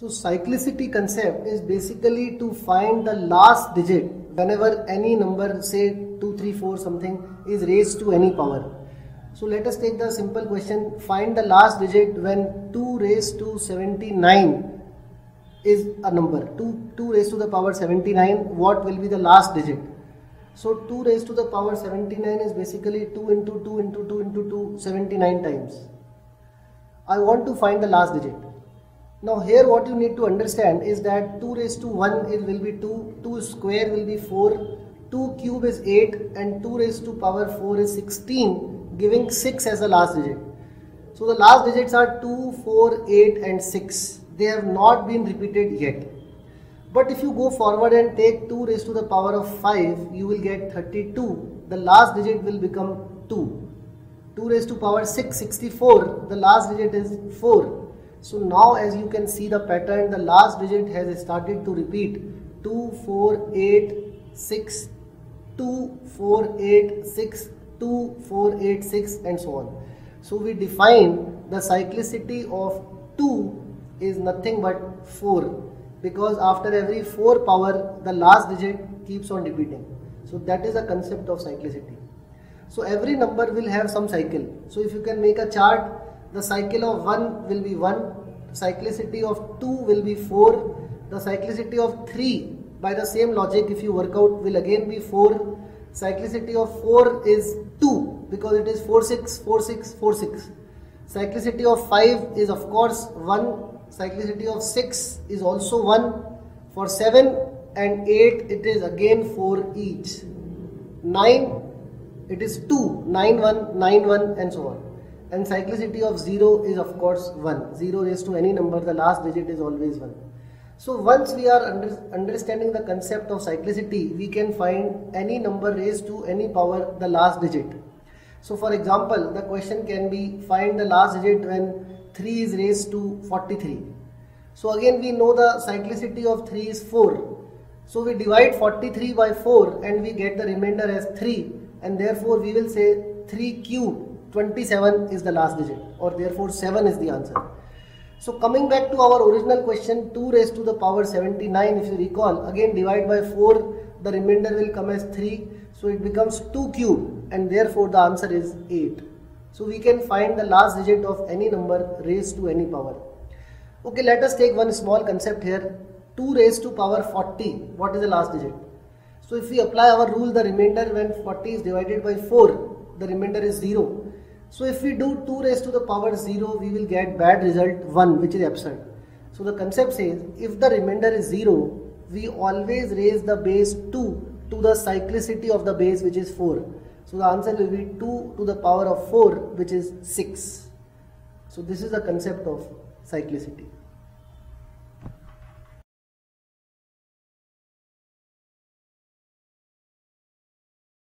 So cyclicity concept is basically to find the last digit whenever any number say 2, 3, 4 something is raised to any power. So let us take the simple question find the last digit when 2 raised to 79 is a number 2, 2 raised to the power 79 what will be the last digit. So 2 raised to the power 79 is basically 2 into 2 into 2 into 2 79 times. I want to find the last digit. Now here what you need to understand is that 2 raised to 1 it will be 2, 2 square will be 4, 2 cube is 8 and 2 raised to power 4 is 16 giving 6 as the last digit. So the last digits are 2, 4, 8 and 6. They have not been repeated yet. But if you go forward and take 2 raised to the power of 5 you will get 32. The last digit will become 2. 2 raised to power 6 64 the last digit is 4 so now as you can see the pattern, the last digit has started to repeat 2, 4, 8, 6, 2, 4, 8, 6, 2, 4, 8, 6 and so on. So we define the cyclicity of 2 is nothing but 4 because after every 4 power the last digit keeps on repeating. So that is a concept of cyclicity. So every number will have some cycle. So if you can make a chart the cycle of 1 will be 1, cyclicity of 2 will be 4, the cyclicity of 3 by the same logic if you work out will again be 4, cyclicity of 4 is 2 because it is 4 6 4 6 4 6. Cyclicity of 5 is of course 1, cyclicity of 6 is also 1, for 7 and 8 it is again 4 each. 9 it is 2, 9 1, 9 1 and so on and cyclicity of 0 is of course 1 0 raised to any number the last digit is always 1 so once we are under, understanding the concept of cyclicity we can find any number raised to any power the last digit. So for example the question can be find the last digit when 3 is raised to 43 so again we know the cyclicity of 3 is 4 so we divide 43 by 4 and we get the remainder as 3 and therefore we will say 3 cube 27 is the last digit or therefore 7 is the answer. So coming back to our original question 2 raised to the power 79 if you recall again divide by 4 the remainder will come as 3 so it becomes 2 cube and therefore the answer is 8. So we can find the last digit of any number raised to any power. Okay let us take one small concept here 2 raised to power 40 what is the last digit? So if we apply our rule the remainder when 40 is divided by 4 the remainder is 0 so if we do 2 raised to the power 0, we will get bad result 1 which is absurd. So the concept says if the remainder is 0, we always raise the base 2 to the cyclicity of the base which is 4. So the answer will be 2 to the power of 4 which is 6. So this is the concept of cyclicity.